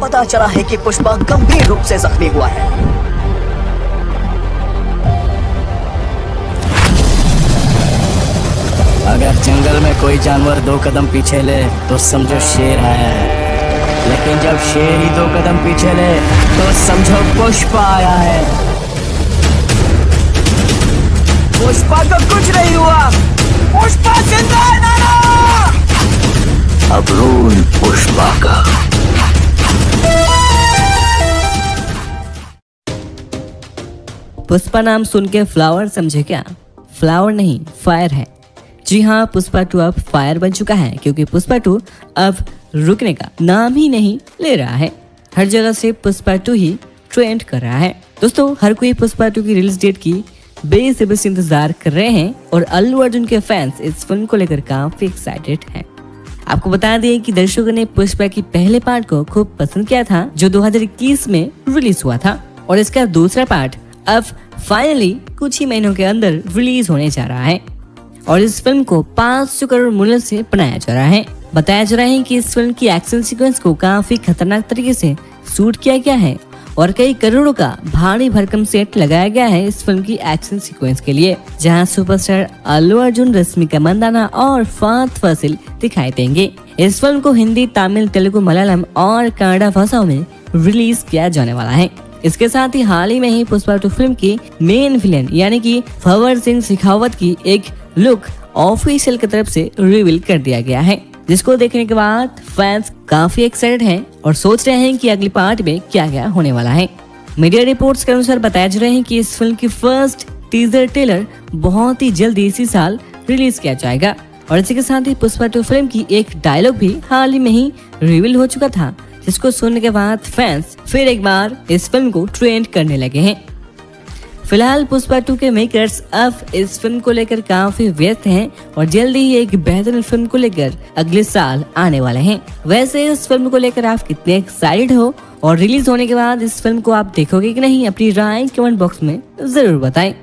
पता चला है कि पुष्पा गंभीर रूप से जख्मी हुआ है। अगर जंगल में कोई जानवर दो कदम पीछे ले तो समझो शेर आया है। लेकिन जब शेर ही दो कदम पीछे ले तो समझो पुष्पा आया है। पुष्पा को कुछ नहीं हुआ। पुष्पा ज़िंदा है नाना! अब रोल पुष्पा का। पुष्पा नाम सुन के फ्लावर समझे क्या? फ्लावर नहीं, फायर है। जी हाँ पुष्पा टू अब फायर बन चुका है, क्योंकि पुष्पा टू अब रुकने का नाम ही नहीं ले रहा है। हर जगह से पुष्पा टू ही ट्रेंड कर रहा है। दोस्तों, हर कोई पुष्पा टू की रिलीज़ डेट की बेसब्री से इंतज़ार कर रहे हैं और अल्लू अर्जुन के फैंस इस फ़िल्म को लेकर काफ़ी एक्साइटेड हैं। आपको बता दें कि दर्शकों ने पुष्पा की पहले पार्ट को खूब पसंद किया था, जो 2021 में रिलीज़ हुआ था। और इसका दूसरा पार्ट अब फाइनली कुछ ही महीनों के अंदर रिलीज़ होने जा रहा है। और इस फ़िल्म को 500 करोड़ मूल्य से बनाया जा रहा है। बताया जा रहा है कि इस फ़िल्म की एक्शन सीक्वेंस को काफ़ी खतरनाक तरीके से शूट किया गया है और कई करोड़ों का भारी भरकम सेट लगाया गया है इस फ़िल्म की एक्शन सीक्वेंस के लिए, जहाँ सुपरस्टार अल्लू अर्जुन, रश्मिका मंदाना और फात फसिल दिखाई देंगे। इस फ़िल्म को हिंदी, तमिल, तेलुगु, मलयालम और कन्नड़ा भाषाओं में रिलीज़ किया जाने वाला है। इसके साथ ही हाल ही में ही पुष्पा टू फ़िल्म की मेन विलेन यानी कि फवर सिंह शिखावत की एक लुक ऑफिशियल की तरफ़ से रिवील कर दिया गया है, जिसको देखने के बाद फैंस काफ़ी एक्साइटेड हैं और सोच रहे हैं कि अगली पार्ट में क्या क्या होने वाला है। मीडिया रिपोर्ट्स के अनुसार बताया जा रहा है कि इस फ़िल्म की फ़र्स्ट टीजर ट्रेलर बहुत ही जल्दी इसी साल रिलीज़ किया जाएगा। और इसी के साथ ही पुष्पा टू फ़िल्म की एक डायलॉग भी हाल ही में ही रिवील हो चुका था। जिसको सुनने के बाद फैंस फिर एक बार इस फ़िल्म को ट्रेंड करने लगे हैं। फ़िलहाल पुष्पा टू के मेकर्स अब इस फ़िल्म को लेकर काफ़ी व्यस्त हैं और जल्दी ही एक बेहतरीन फ़िल्म को लेकर अगले साल आने वाले हैं। वैसे इस फ़िल्म को लेकर आप कितने एक्साइटेड हो और रिलीज़ होने के बाद इस फ़िल्म को आप देखोगे कि नहीं, अपनी राय कमेंट बॉक्स में ज़रूर बताएँ।